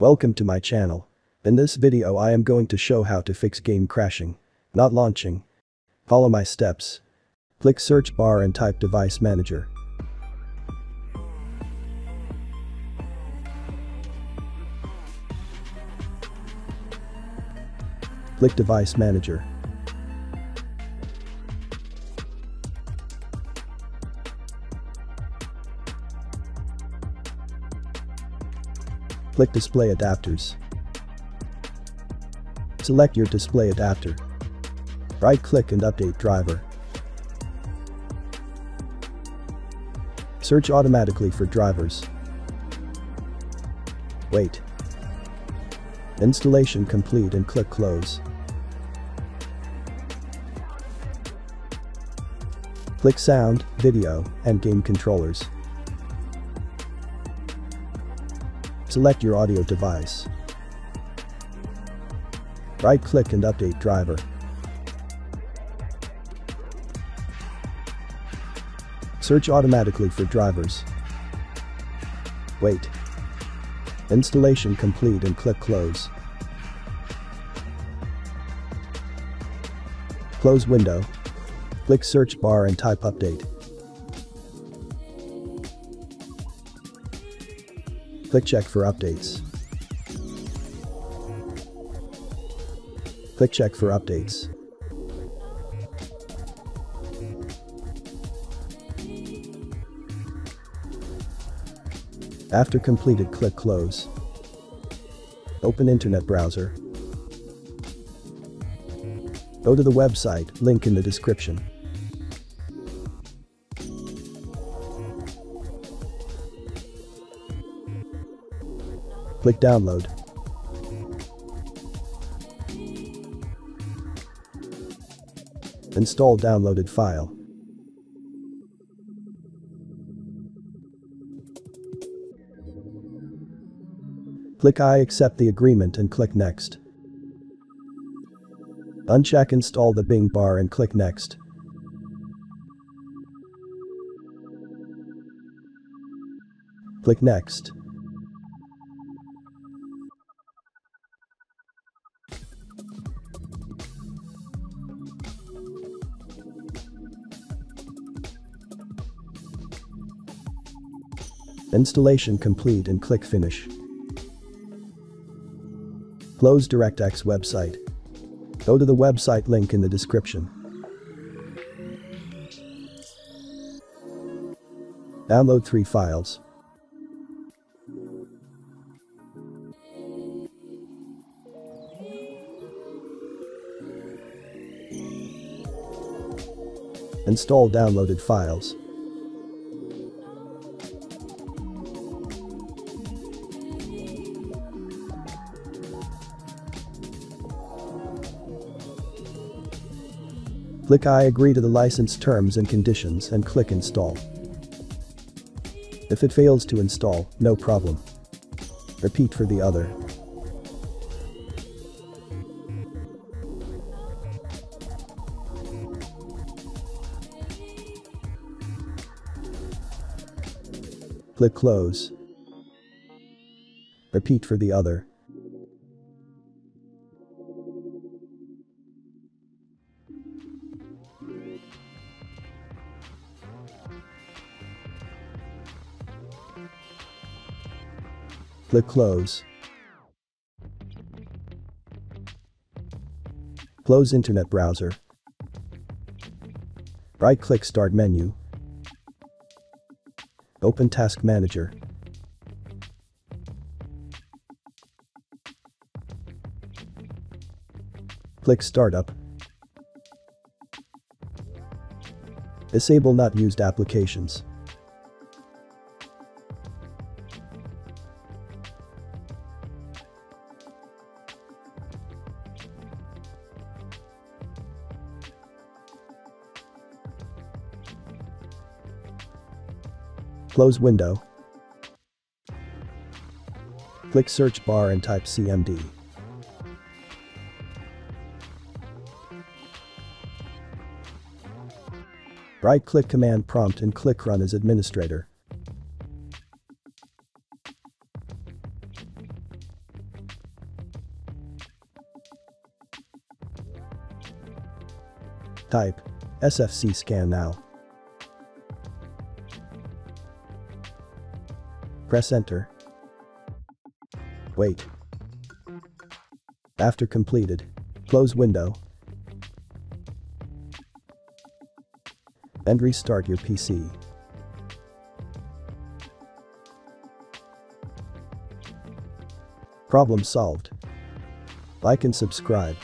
Welcome to my channel. In this video I am going to show how to fix game crashing. Not launching. Follow my steps. Click search bar and type device manager. Click device manager. Click display adapters. Select your display adapter. Right-click and update driver. Search automatically for drivers. Wait. Installation complete and click close. Click sound, video, and game controllers. Select your audio device. Right-click and update driver. Search automatically for drivers. Wait. Installation complete and click close. Close window. Click search bar and type update. Click check for updates. Click check for updates. After completed click close. Open internet browser. Go to the website, link in the description. Click download. Install downloaded file. Click I accept the agreement and click next. Uncheck install the Bing bar and click next. Click next. Installation complete and click Finish. Close DirectX website. Go to the website link in the description. Download three files. Install downloaded files. Click I agree to the license terms and conditions and click install. If it fails to install, no problem. Repeat for the other. Click close. Repeat for the other. Click Close. Close Internet Browser. Right-click Start menu. Open Task Manager. Click Startup. Disable not used applications. Close window. Click search bar and type CMD. Right-click command prompt and click run as administrator. Type SFC scan now. Press enter. Wait. After completed, close window and restart your PC. Problem solved. Like and subscribe.